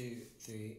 two, three,